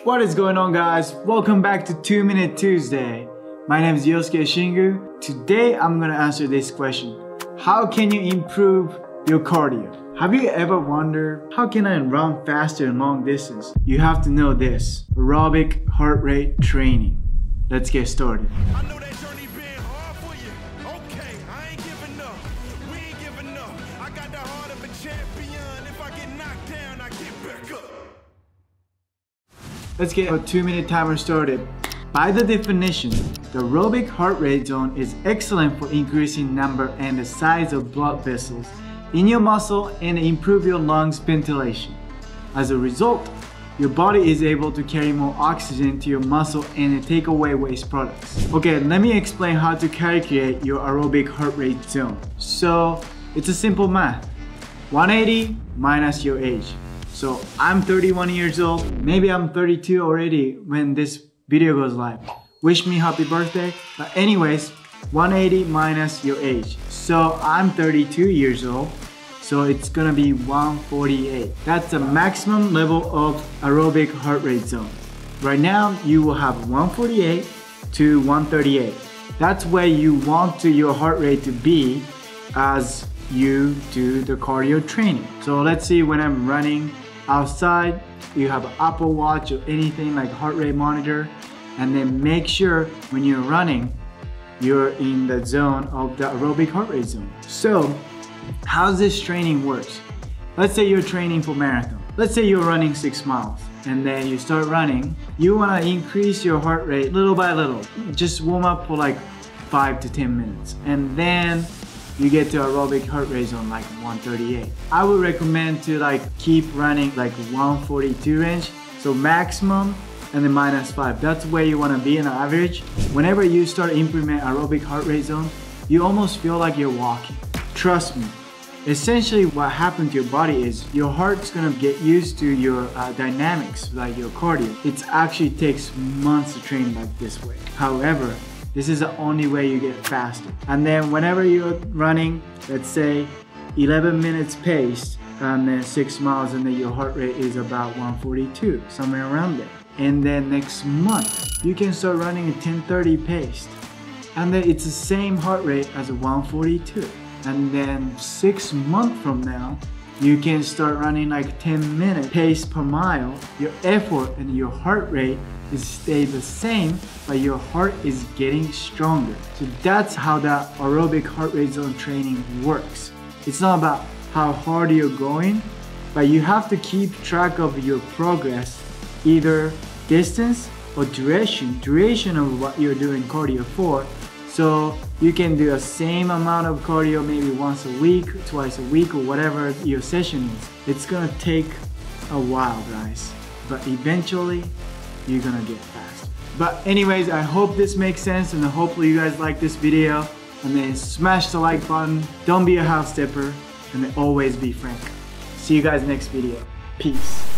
What is going on guys? Welcome back to 2 Minute Tuesday. My name is Yosuke Shingu. Today I'm gonna answer this question. How can you improve your cardio? Have you ever wondered how can I run faster in long distance? You have to know this. Aerobic heart rate training. Let's get started. Let's get a 2 minute timer started. By the definition, the aerobic heart rate zone is excellent for increasing number and the size of blood vessels in your muscle and improve your lungs ventilation. As a result, your body is able to carry more oxygen to your muscle and take away waste products. Okay, let me explain how to calculate your aerobic heart rate zone. So, it's a simple math. 180 minus your age. So I'm 31 years old. Maybe I'm 32 already when this video goes live. Wish me happy birthday. But anyways, 180 minus your age. So I'm 32 years old. So it's gonna be 148. That's the maximum level of aerobic heart rate zone. Right now, you will have 148 to 138. That's where you want to, your heart rate to be as you do the cardio training. So let's see when I'm running outside, you have an Apple Watch or anything like heart rate monitor, and then make sure when you're running, you're in the zone of the aerobic heart rate zone. So how this training works? Let's say you're training for marathon. Let's say you're running six miles and then you start running. You wanna increase your heart rate little by little. Just warm up for like five to 10 minutes. And then you get to aerobic heart rate zone like 138. I would recommend to like keep running like 142 range. So maximum and then minus five. That's where you wanna be in average. Whenever you start implement aerobic heart rate zone, you almost feel like you're walking. Trust me. Essentially what happened to your body is your heart's gonna get used to your uh, dynamics, like your cardio. It actually takes months to train like this way. However, this is the only way you get faster. And then whenever you're running, let's say 11 minutes pace and then six miles, and then your heart rate is about 142, somewhere around there. And then next month, you can start running at 1030 pace. And then it's the same heart rate as a 142. And then six months from now, you can start running like 10 minute pace per mile. Your effort and your heart rate is stay the same, but your heart is getting stronger. So that's how that aerobic heart rate zone training works. It's not about how hard you're going, but you have to keep track of your progress, either distance or duration, duration of what you're doing cardio for. So you can do the same amount of cardio maybe once a week, twice a week, or whatever your session is. It's gonna take a while, guys, but eventually you're gonna get fast. But anyways, I hope this makes sense and hopefully you guys like this video. And then smash the like button, don't be a half stepper, and then always be frank. See you guys next video. Peace.